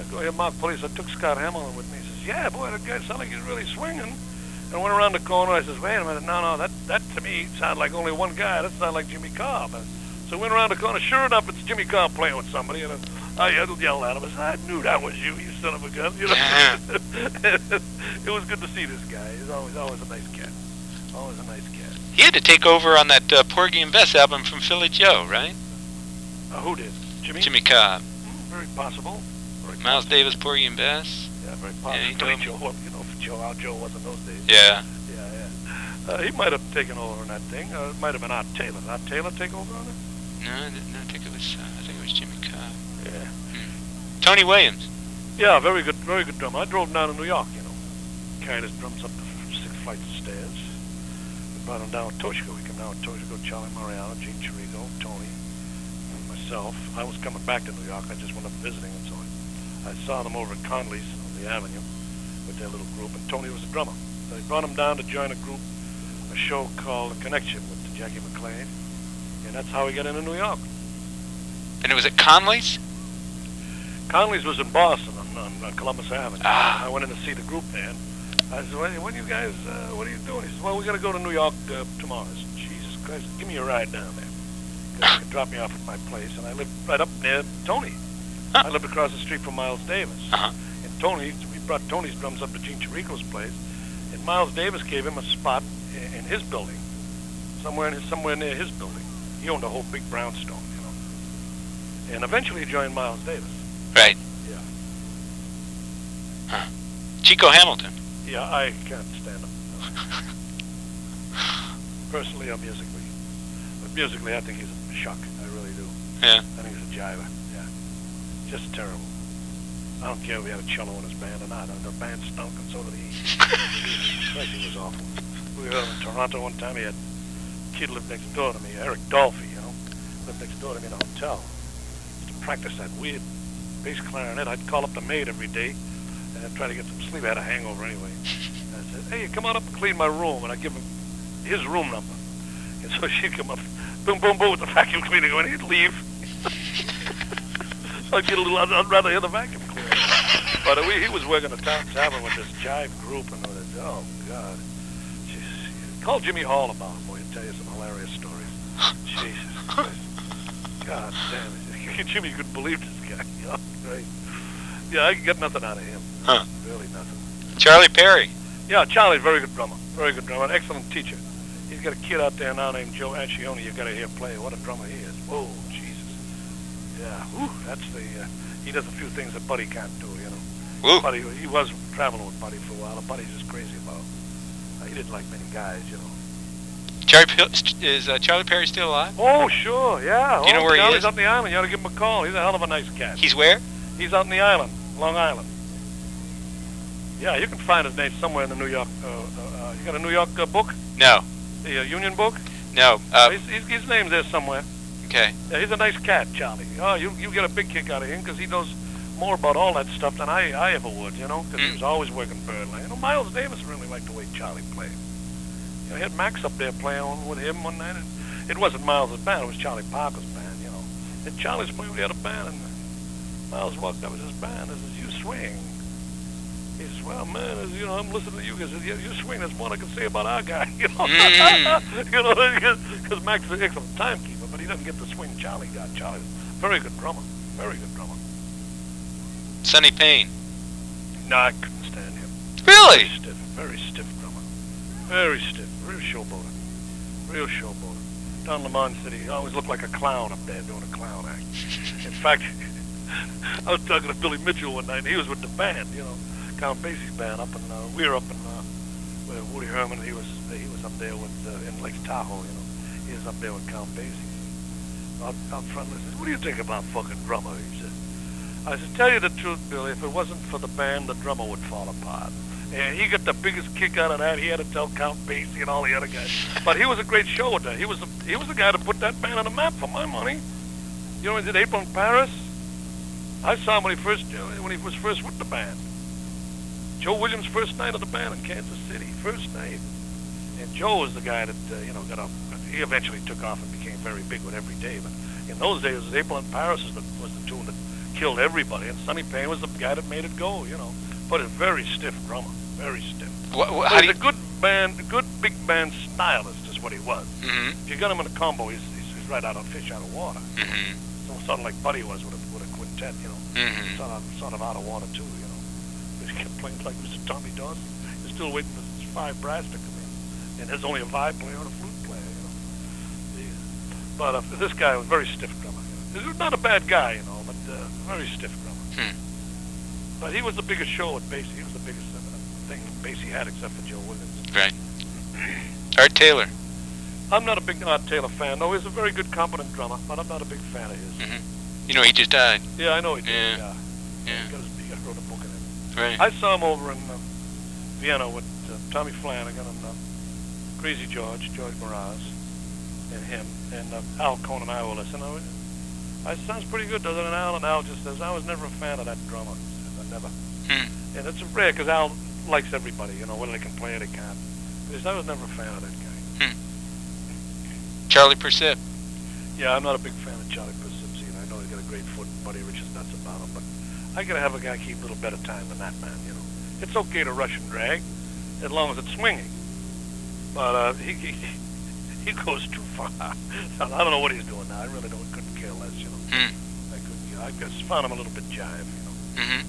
I go hear Mark Police. I took Scott Hamilton with me. Yeah, boy, that guy sounds like he's really swinging. And went around the corner. I says, wait a minute. No, no, that, that to me sounded like only one guy. That sounded like Jimmy Cobb. And so I went around the corner. Sure enough, it's Jimmy Cobb playing with somebody. And I yelled yelled at him. I said, I knew that was you, you son of a gun. You know? it was good to see this guy. He's always always a nice cat. Always a nice cat. He had to take over on that uh, Porgy and Bess album from Philly Joe, right? Uh, who did? Jimmy? Jimmy Cobb, Hmm, very possible. Very Miles possible. Davis, Porgy and Bess. Yeah, very Yeah, he Joe, well, you know, for Joe, how Joe was in those days. Yeah. Yeah, yeah. Uh, he might have taken over on that thing. Uh, it might have been Art Taylor. Did Art Taylor take over on it? No, I didn't- no, I think it was uh, I think it was Jimmy Cobb. Yeah. Tony Williams. Yeah, very good, very good drummer. I drove down to New York, you know. Carried his drums up the six flights of stairs. We brought him down with Toshiko. We come down with Toshiko, Charlie Mariano, Gene Cherico, Tony, myself. I was coming back to New York. I just went up visiting and so on. I saw them over at Conley's on the Avenue with their little group, and Tony was the drummer. So they brought him down to join a group, a show called Connection with Jackie McLean, and that's how he got into New York. And it was at Conley's? Conley's was in Boston on, on, Columbus Avenue. Ah. I went in to see the group there. and I said, "What, what are you guys? Uh, what are you doing?" He said, "Well, we got to go to New York uh, tomorrow." I said, "Jesus Christ, give me a ride down there. 'Cause You drop me off at my place." And I lived right up near Tony. Huh. I lived across the street from Miles Davis. Uh-huh. Tony, we brought Tony's drums up to Gene Cherico's place, and Miles Davis gave him a spot in, in his building, somewhere in his, somewhere near his building. He owned a whole big brownstone, you know. And eventually he joined Miles Davis. Right. Yeah. Huh. Chico Hamilton. Yeah, I can't stand him. Personally or musically. But musically, I think he's a shock. I really do. Yeah. I think he's a jiver. Yeah. Just terrible. I don't care if he had a cello in his band or not. The band stunk, and so did he. Jesus, he was awful. We were in Toronto one time. He had a kid lived next door to me, Eric Dolphy, you know, lived next door to me in a hotel. Used to practice that weird bass clarinet. I'd call up the maid every day and I'd try to get some sleep. I had a hangover anyway. And I said, hey, come on up and clean my room. And I'd give him his room number. And so she'd come up, boom, boom, boom, with the vacuum cleaner going. He'd leave. I'd get a little, I'd, rather hear the vacuum. But we, he was working a town tavern with this jive group, and was, oh, God. Jeez. Call Jimmy Hall about him. Boy, he'll tell you some hilarious stories. Jesus Christ. God damn it. Jimmy you couldn't believe this guy. Oh, great. Yeah, I could get nothing out of him. Huh. Really nothing. Charlie Perry. Yeah, Charlie's a very good drummer. Very good drummer. An excellent teacher. He's got a kid out there now named Joe Ascione. You've got to hear play. What a drummer he is. Whoa, Jesus. Yeah, whew, that's the. Uh, he does a few things that Buddy can't do. Know. Woo. Buddy, he was traveling with Buddy for a while. and Buddy's just crazy about. Him. Uh, he didn't like many guys, you know. Charlie P- is uh, Charlie Perry still alive? Oh, sure, yeah. Do you know oh, where he Charlie's is? up the island. You ought to give him a call. He's a hell of a nice cat. He's where? He's out in the island, Long Island. Yeah, you can find his name somewhere in the New York. Uh, uh, uh, you got a New York uh, book, No. the uh, Union book. No. Uh, His, his, his name's there somewhere. okay. Yeah, he's a nice cat, Charlie. Oh, you you get a big kick out of him because he knows more about all that stuff than I I ever would. You know, because he Mm. was always working Birdland. You know, Miles Davis really liked the way Charlie played. You know, he had Max up there playing with him one night. And it wasn't Miles' band; it was Charlie Parker's band. You know, and Charlie's playing. We had a band, and Miles walked up with his band. and says, "You swing." He says, "Well, man, as, you know, I'm listening to you because you, you swing. That's more I can say about our guy." You know, Mm. you know, because Max is an excellent timekeeper, but he doesn't get the swing Charlie got. Charlie's a very good drummer, very good. Sonny Payne. No, I couldn't stand him. Really? Very stiff, very stiff drummer, very stiff, real showboater, real showboater. Don Lamond said he always looked like a clown up there doing a clown act. In fact, I was talking to Billy Mitchell one night, and he was with the band, you know, Count Basie's band up in, uh, we were up in, uh, where Woody Herman, he was, he was up there with, uh, in Lake Tahoe, you know, he was up there with Count Basie. Out, out front, I said, what do you think about fucking drummer? He said, I said, tell you the truth, Billy, if it wasn't for the band, the drummer would fall apart. And he got the biggest kick out of that. He had to tell Count Basie and all the other guys. But he was a great show with that. He was the, he was the guy to put that band on the map for my money. You know, he did April in Paris. I saw him when he first uh, when he was first with the band. Joe Williams' first night of the band in Kansas City, first night. And Joe was the guy that uh, you know got up. He eventually took off and became very big with every day. But in those days, April in Paris was the, was the tune that killed everybody, and Sonny Payne was the guy that made it go. You know, but a very stiff drummer, very stiff. What, what, do he's you? a good band, a good big band stylist is what he was. hmm If you got him in a combo, he's, he's, he's right out of fish out of water. hmm So sort of like Buddy was with a, with a quintet, you know, hmm sort of sort of out of water too, you know. But he kept playing like Mr. Tommy Dorsey. He's still waiting for his five brass to come in, and there's only a vibe player and a flute player, you know. The- But uh, this guy was a very stiff drummer. You know. He was not a bad guy, you know, but uh, very stiff drummer. Hmm. But he was the biggest show at Basie. He was the biggest uh, thing Basie had, except for Joe Williams. Right. Art Taylor. I'm not a big Art Taylor fan, though. He's a very good, competent drummer, but I'm not a big fan of his. hmm You know, he just died. Yeah, I know he did. Yeah. Yeah. Yeah. He, got his, he wrote a book in it. Right. I saw him over in uh, Vienna with uh, Tommy Flanagan and uh, Crazy George, George Mraz, and him, and uh, Al Cohn and I were listening. I, was- I sounds pretty good, doesn't it, Al? And Al just says, I was never a fan of that drummer. I never. Hmm. And it's rare, because Al likes everybody, you know, whether they can play or they can't. He says, I was never a fan of that guy. Charlie Persip. Yeah, I'm not a big fan of Charlie Persipsy, and I know he's got a great foot, and Buddy Richards nuts about him, but I gotta have a guy keep a little better time than that man, you know. It's okay to rush and drag, as long as it's swinging. But uh, he, he he goes too far. I don't know what he's doing now. I really don't couldn't care less, you know. Hmm. I couldn't. I just found him a little bit jive, you know. Mm-hmm.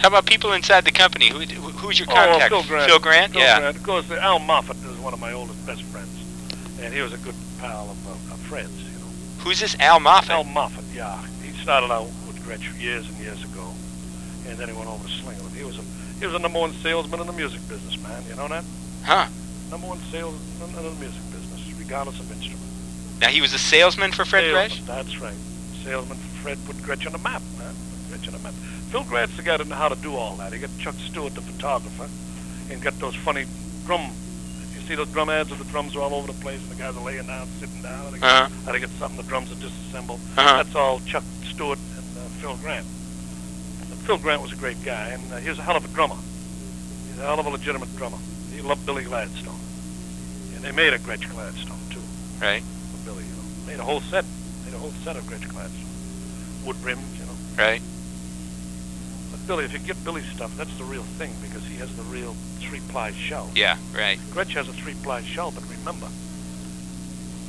How about people inside the company? Who, who who's your Oh, contact? Phil Grant. Phil Grant? Phil yeah. Grant. Of course, Al Moffat is one of my oldest best friends, and he was a good pal of, uh, of Fred's. You know, Who's this Al Moffat? Al Moffat. Yeah, he started out with Gretsch years and years ago, and then he went over to Slingerland. He was a he was a number one salesman in the music business, man. You know that? Huh. Number one salesman in the music business, regardless of instrument. Now he was a salesman for Fred Salesman, Gretsch? That's right. Salesman for Fred put Gretsch on the map, man. Put Gretsch on the map. Phil Grant's the guy that knew how to do all that. He got Chuck Stewart, the photographer, and got those funny drum. You see those drum ads where the drums are all over the place and the guys are laying down, sitting down. and They Uh-huh. get, how they get something, the drums are disassembled. Uh-huh. That's all Chuck Stewart and uh, Phil Grant. But Phil Grant was a great guy, and uh, he was a hell of a drummer. He's a hell of a legitimate drummer. He loved Billy Gladstone. And they made a Gretsch Gladstone, too Right. for Billy, you know. Made a whole set. Made a whole set of Gretsch Gladstone. Wood rims, you know. Right. But Billy, if you get Billy's stuff, that's the real thing because he has the real three-ply shell. Yeah. Right. Gretsch has a three-ply shell, but remember,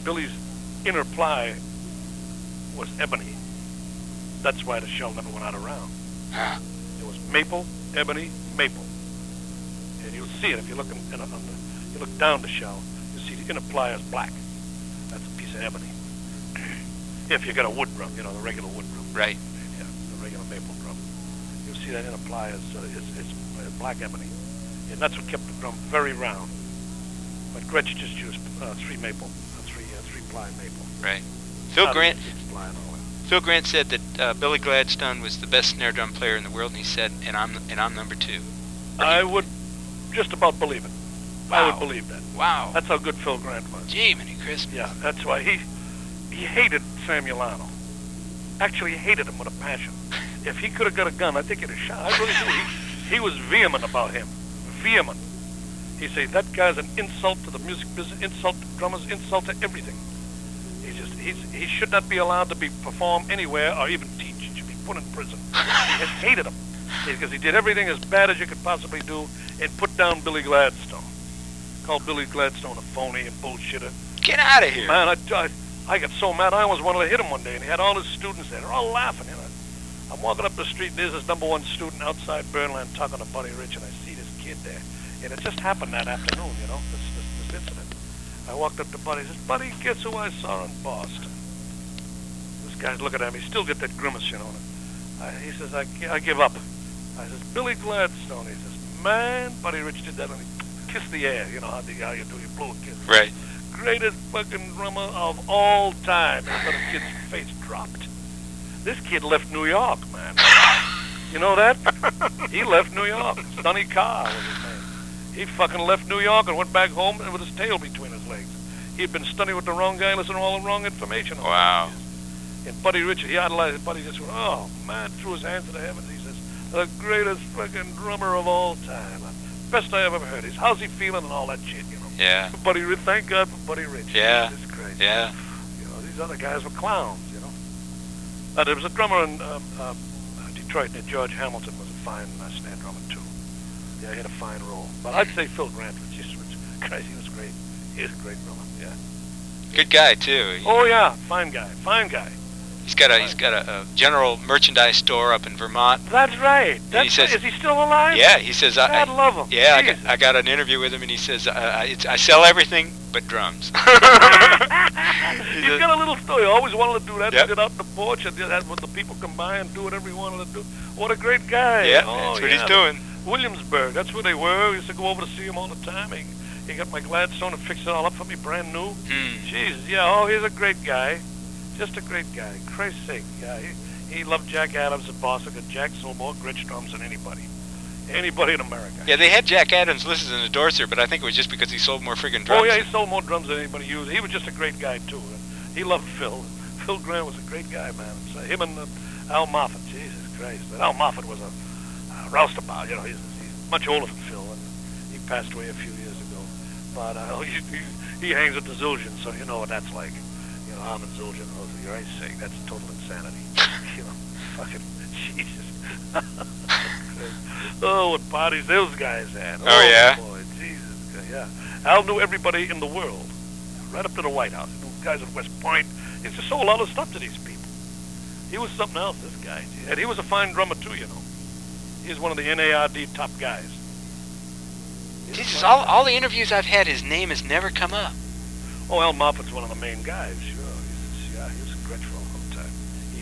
Billy's inner ply was ebony. That's why the shell never went out around. Huh. It was maple, ebony, maple. And you'll see it if you look in, in a, on the, you look down the shell. You see the inner ply is black. That's a piece of ebony. If you got a wood drum, you know the regular wood drum. Right. Yeah, the regular maple drum. You'll see that inner ply is, uh, is, is black ebony, and that's what kept the drum very round. But Gretsch just used uh, three maple, uh, three uh, three ply maple. Right. Phil Not Grant. six ply and all that. Phil Grant said that uh, Billy Gladstone was the best snare drum player in the world, and he said, "And I'm and I'm number two. I would just about believe it. I would believe that. Wow. That's how good Phil Grant was. Gee, many Christmas. Yeah, that's why he he hated Sam Ulano. Actually, hated him with a passion. If he could have got a gun, I think he'd have shot. I really do. He, he was vehement about him. Vehement. He said that guy's an insult to the music business, insult to drummers, insult to everything. He just he's, he should not be allowed to be perform anywhere or even teach. He should be put in prison. he just hated him because he did everything as bad as you could possibly do and put down Billy Gladstone. Called Billy Gladstone a phony and bullshitter. Get out of here. Man, I, I, I got so mad. I almost wanted to hit him one day, and he had all his students there. They're all laughing. You know, I'm walking up the street. and There's this number one student outside Birdland talking to Buddy Rich, and I see this kid there. And it just happened that afternoon. You know, this this, this incident. I walked up to Buddy. He says, "Buddy, guess who I saw in Boston?" This guy's looking at me. He still get that grimace, you know. And I, he says, I, I give up. I says, Billy Gladstone. He says, man, Buddy Rich did that and he kissed the air. You know how, the, how you do, you blow a kiss Right. Greatest fucking drummer of all time. And the kid's face dropped. This kid left New York, man. You know that? he left New York. Sonny Carr was his name. He fucking left New York and went back home with his tail between his legs. He'd been studying with the wrong guy, listening to all the wrong information. Wow. And Buddy Richard, he idolized Buddy. Just went, oh man, threw his hands to the heavens. He says, the greatest fucking drummer of all time. Best I ever heard. He's how's he feeling and all that shit, you know. Yeah. Buddy Rich, thank God for Buddy Rich. Yeah. Jesus Christ. Yeah. You know, these other guys were clowns, you know. Uh, there was a drummer in um, uh, Detroit named George Hamilton was a fine uh, snare drummer, too. Yeah, he had a fine role. But I'd say Phil Grant was just, was, Christ, he was great. He was a great drummer, yeah. Good guy too. Oh, yeah, fine guy, fine guy. He's got a he's got a, a general merchandise store up in Vermont. That's right. That's he says- right. Is he still alive? Yeah, he says I, God I love him. yeah I got, I got an interview with him and he says uh, I, it's, I sell everything but drums. He's got a little story. Always wanted to do that. Yep. Sit out on the porch and do that when the people come by and do whatever he wanted to do. What a great guy. yeah, oh, that's what yeah. he's doing. Williamsburg. That's where they were. We used to go over to see him all the time. He, he got my Gladstone and fixed it all up for me, brand new. Hmm. Jesus, yeah. Oh, he's a great guy. Just a great guy. Christ's sake, yeah. He, he loved Jack Adams at Boston, and Jack sold more Gretsch drums than anybody. Anybody in America. Yeah, they had Jack Adams listed in the endorser, but I think it was just because he sold more friggin' drums. Oh, yeah, he sold more drums than anybody used. He was just a great guy, too. He loved Phil. Phil Grant was a great guy, man. So him and uh, Al Moffat, Jesus Christ. And Al Moffat was a uh, roustabout, you know. He's, he's much older than Phil, and he passed away a few years ago. But uh, he, he, he hangs with the Zildjian, so you know what that's like. You know, Armand Zildjian, oh, for your Christ's sake, that's total insanity. you know, fucking Jesus. oh, what parties those guys had. Oh, oh yeah? boy, Jesus, yeah. Al knew everybody in the world, right up to the White House. He knew guys at West Point. He just sold a lot of stuff to these people. He was something else, this guy. And he was a fine drummer too, you know. He's one of the NARD top guys. He's Jesus, all, all the interviews I've had, his name has never come up. Oh, Al Moffat's one of the main guys, sure. He's, yeah, he was a Gretsch for a long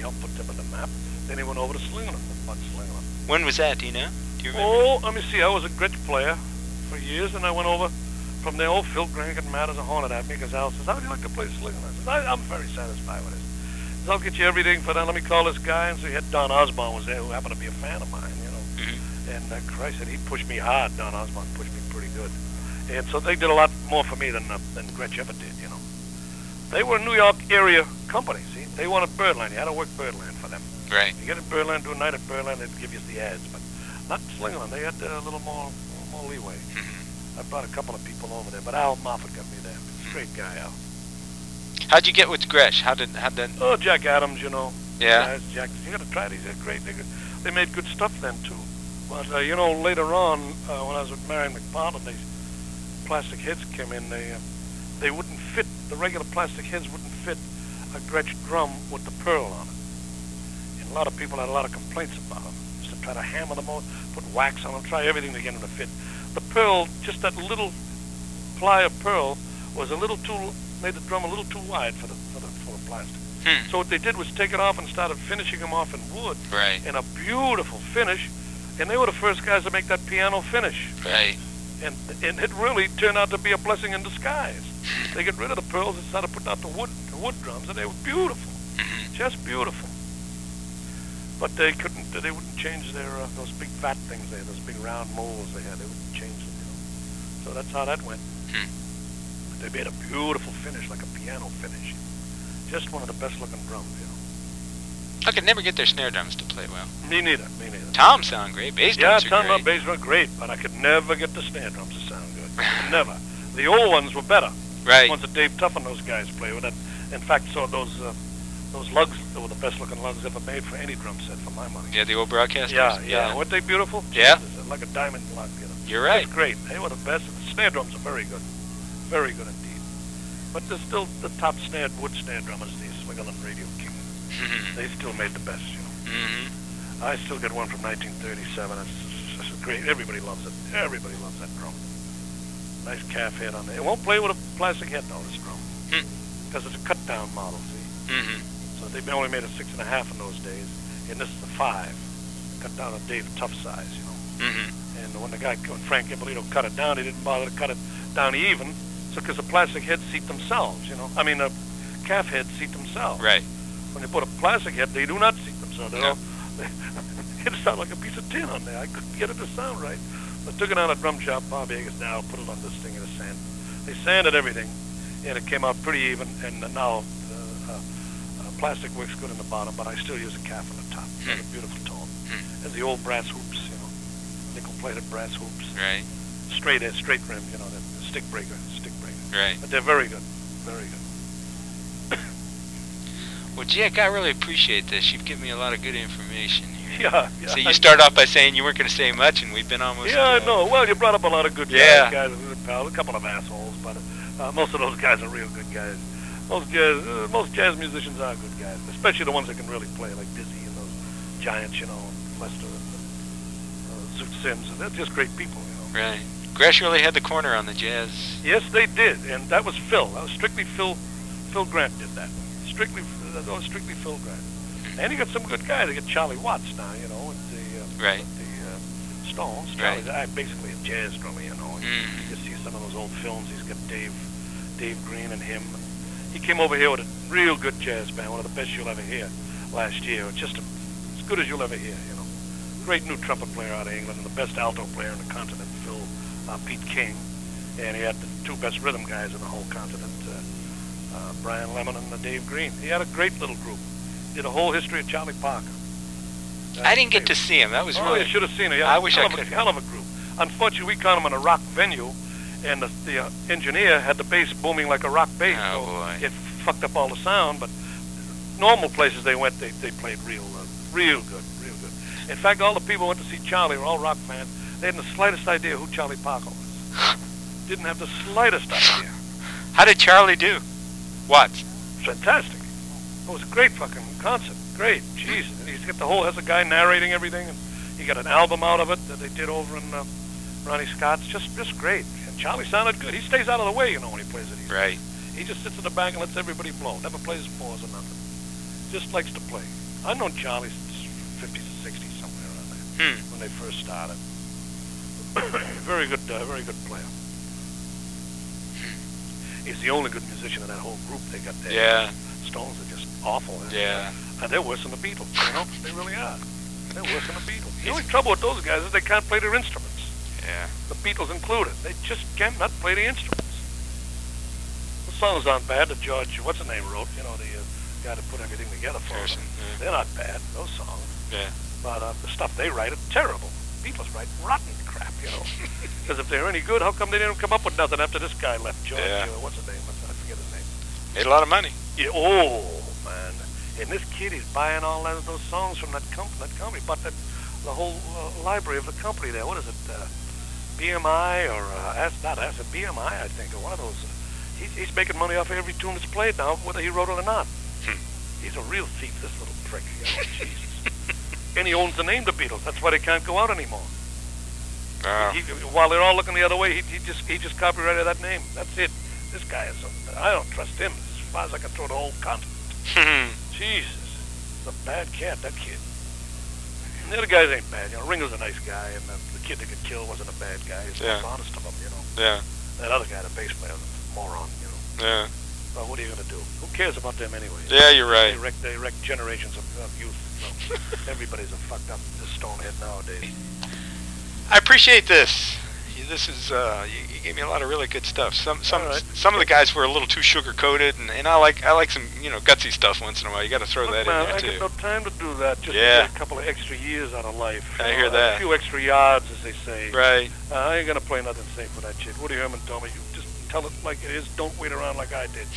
time. He helped put them on the map. Then he went over to Slingerland, Bud Slingerland. When was that? Do you know? Do you remember? Oh, let me see. I was a Gretsch player for years, and I went over from there. Oh, Phil got mad as a hornet at me because Al says, how would you like to play Slingerland? I says, I, I'm very satisfied with it. He says, I'll get you everything for that. Let me call this guy. And so he had Don Osborne was there, who happened to be a fan of mine, you know. Mhm. And uh, Christ, and he pushed me hard. Don Osborne pushed me pretty good. And so they did a lot more for me than uh, than Gretsch ever did, you know. They were a New York area company, see. They wanted Birdland. You had to work Birdland for them. Right. You get at Birdland, do a night at Birdland, they'd give you the ads. But not Slingerland. They had uh, a little more, little more leeway. Mhm. I brought a couple of people over there, but Al Moffat got me there. Great guy, Al. How'd you get with Gretsch? How did how did? Oh, Jack Adams, you know. Yeah. Guys, Jack, you got to try these. They're great. They, they made good stuff then too. But uh, you know, later on, uh, when I was with Marian McPartland, they plastic heads came in. They uh, they wouldn't fit. The regular plastic heads wouldn't fit a Gretsch drum with the pearl on it. And a lot of people had a lot of complaints about them. Used to try to hammer them out, put wax on them, try everything to get them to fit. The pearl, just that little ply of pearl, was a little too made the drum a little too wide for the for the for the plastic. Hmm. So what they did was take it off and started finishing them off in wood Right. in a beautiful finish. And they were the first guys to make that piano finish. Right. And and it really turned out to be a blessing in disguise. They get rid of the pearls and started putting out the wood wood drums, and they were beautiful, Mhm. just beautiful. But they couldn't, they wouldn't change their uh, those big fat things there, those big round molds they had. They wouldn't change them, you know. So that's how that went. Hmm. But they made a beautiful finish, like a piano finish. Just one of the best looking drums, you know. I could never get their snare drums to play well. Me neither, me neither. Tom sound great. Bass Yeah, drums are ton great. of bass were great, but I could never get the snare drums to sound good. never. The old ones were better. Right. The ones that Dave Tough and those guys play with. That, in fact, saw those uh, those lugs were the best looking lugs ever made for any drum set, for my money. Yeah, the old broadcasters. Yeah, yeah. Weren't they beautiful? Yeah. Jesus, like a diamond lug, you know. You're right. It's great. They were the best. And the snare drums are very good. Very good indeed. But there's still the top snare wood snare drummers, the Slingerland Radio King. Mhm. They still made the best, you know. Mhm. I still get one from 1937. It's, it's great. Everybody loves it. Everybody loves that drum. Nice calf head on there. It won't play with a plastic head though. This drum, Hmm. Because it's a cut down model. See, Mhm. so they only made a six and a half in those days, and this is a five, cut down a Dave Tough size. You know. Mhm. And when the guy, when Frank Ippolito cut it down, he didn't bother to cut it down even, so because the plastic heads seat themselves. You know, I mean the calf heads seat themselves. Right. When they put a plastic head, they do not seat themselves. They're No. it sounded like a piece of tin on there. I couldn't get it to sound right. I took it to a drum shop. Bob Eggers now put it on this thing in a sand. They sanded everything, and it came out pretty even. And now uh, uh, uh, plastic works good in the bottom, but I still use a calf on the top. It's a beautiful tone. Hmm. And the old brass hoops, you know, nickel-plated brass hoops, Right. straight edge, straight rim, you know, the, stick breaker, stick breaker. Right. But they're very good, very good. Well, Jack, I really appreciate this. You've given me a lot of good information here. Yeah, yeah. So you start off by saying you weren't going to say much, and we've been almost. Yeah, I know. Well, you brought up a lot of good Yeah. guys, guys, pals, a couple of assholes, but uh, most of those guys are real good guys. Most jazz, uh, most jazz musicians are good guys, especially the ones that can really play, like Dizzy and those giants, you know, and Lester and uh, Zoot Sims. They're just great people, you know. Right. Gretsch really had the corner on the jazz. Yes, they did, and that was Phil. That was strictly Phil. Phil Grant did that. Strictly, that was strictly Phil Grant. And you got some good guys. You got Charlie Watts now, you know, with the uh, Right. the uh, Stones. Charlie's uh, basically a jazz drummer, you know. Mhm. You see some of those old films. He's got Dave, Dave Green and him. He came over here with a real good jazz band, one of the best you'll ever hear last year. Just a, as good as you'll ever hear, you know. Great new trumpet player out of England and the best alto player on the continent, Phil uh, Pete King. And he had the two best rhythm guys in the whole continent, uh, uh, Brian Lemon and uh, Dave Green. He had a great little group. Did a whole history of Charlie Parker. I didn't get to see him. That was Oh, really. you should have seen it. Yeah, I wish I hell of a- could. Hell of a group. Unfortunately, we caught him in a rock venue, and the, the uh, engineer had the bass booming like a rock bass. Oh, so boy. It fucked up all the sound, but normal places they went, they, they played real, uh, real good, real good. In fact, all the people who went to see Charlie were all rock fans. They hadn't the slightest idea who Charlie Parker was. Didn't have the slightest idea. How did Charlie do? What? Fantastic. It was a great fucking concert. Great. Jeez. He's got the whole, has a guy narrating everything, and He got an album out of it that they did over in uh, Ronnie Scott's. Just just great. Charlie sounded good. He stays out of the way, you know, when he plays it. He's, Right. He just sits in the back and lets everybody blow. Never plays pause or nothing. Just likes to play. I've known Charlie since 50s or 60s, somewhere around there, Hmm. when they first started. very good, uh, very good player. He's the only good musician in that whole group they got there. Yeah. Stones are just awful. Yeah. And they're worse than the Beatles, you know? they really are. They're worse than the Beatles. The only trouble with those guys is they can't play their instruments. Yeah. The Beatles included. They just cannot play the instruments. The songs aren't bad The George, what's the name, wrote. You know, the uh, guy that put everything together for Harrison, them. yeah. They're not bad, those songs. Yeah. But uh, the stuff they write is terrible. The Beatles write rotten crap, you know. Because if they're any good, how come they didn't come up with nothing after this guy left, George? Yeah. Uh, what's his name? I forget his name. Made a lot of money. Yeah, oh man! And this kid is buying all that, those songs from that company. That company, but that, the whole uh, library of the company there. What is it? Uh, BMI or uh, As- not Acid BMI, I think, or one of those. Uh, he's, he's making money off every tune that's played now, whether he wrote it or not. Hmm. He's a real thief, this little prick. Know, Jesus. And he owns the name the Beatles. That's why they can't go out anymore. Oh. He, while they're all looking the other way, he, he just he just copyrighted that name. That's it. This guy is. A, I don't trust him as far as I can throw the whole continent. Jesus, he's a bad cat. That kid. And the other guys ain't bad. You know, Ringo's a nice guy, and the kid that could kill wasn't a bad guy. He's Yeah. the honest of them. You know, yeah. that other guy, the bass player, a moron. You know, Yeah. but what are you gonna do? Who cares about them anyway? Yeah, you're They right. wreck, they wreck generations of, of youth. You know? Everybody's a fucked up stonehead nowadays. I appreciate this. This is uh, you, you gave me a lot of really good stuff. Some some right. some of the guys were a little too sugar coated, and, and I like I like some you know gutsy stuff once in a while. You got to throw Look, that man, in there I too. got no time to do that. Just Yeah. to get a couple of extra years out of life. I know, hear that. A few extra yards, as they say. Right. Uh, I ain't gonna play nothing safe with that shit. Woody Herman told me, you just tell it like it is. Don't wait around like I did.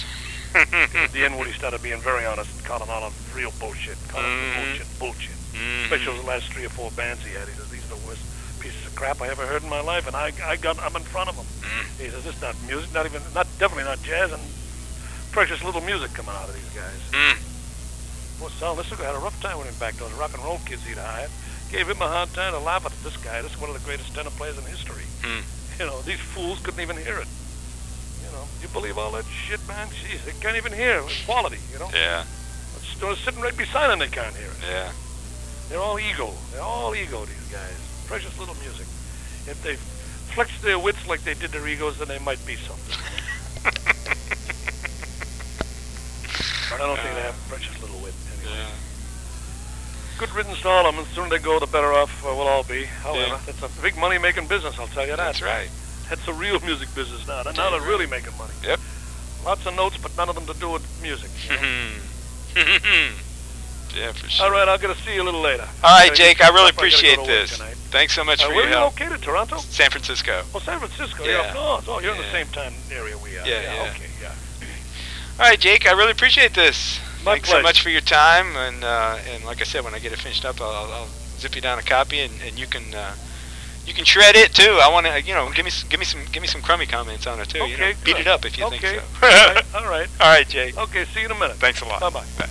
At the end, Woody started being very honest and calling all of real bullshit. Calling Mhm. bullshit, bullshit. Mhm. Especially the last three or four bands he had. He says, these are the worst pieces of crap I ever heard in my life, and I, I got, I'm in front of them. Mm. He says, it's not music, not even, not definitely not jazz, and precious little music coming out of these guys. Mm. Well, Sal Nistico had a rough time with him back. Those rock and roll kids he'd hired gave him a hard time to laugh at this guy. This is one of the greatest tenor players in history. Mm. You know, these fools couldn't even hear it. You know, you believe all that shit, man? Jeez, they can't even hear it. Quality, you know? Yeah. They're sitting right beside them, they can't hear it. Yeah. They're all ego. They're all ego, these guys. Precious little music. If they flex their wits like they did their egos, then they might be something. But I don't think they have precious little wit anyway. Yeah. Good riddance to all of them. The sooner they go, the better off uh, we'll all be. However, Yeah. that's a big money-making business, I'll tell you that. That's right. That's a real music business now. Now they're really making money. Yep. Lots of notes, but none of them to do with music. you know? yeah, for sure. all right, I'll get to see you a little later. All right, Jake. I really I go appreciate work this. Thanks so much Uh, for where your are you help. located? Toronto? San Francisco. Oh, San Francisco. Yeah. Yeah. Oh, oh, you're in the same time area we are. Yeah, yeah. Okay. Yeah. All right, Jake. I really appreciate this. My Thanks so much for your time, and uh, and like I said, when I get it finished up, I'll, I'll, zip you down a copy, and, and you can uh, you can shred it too. I want to, you know, give me s- give me some give me some crummy comments on it too. you know, Okay, beat it up if you okay. think so. all right. All right. All right, Jake. Okay. See you in a minute. Thanks a lot. Bye bye. Bye.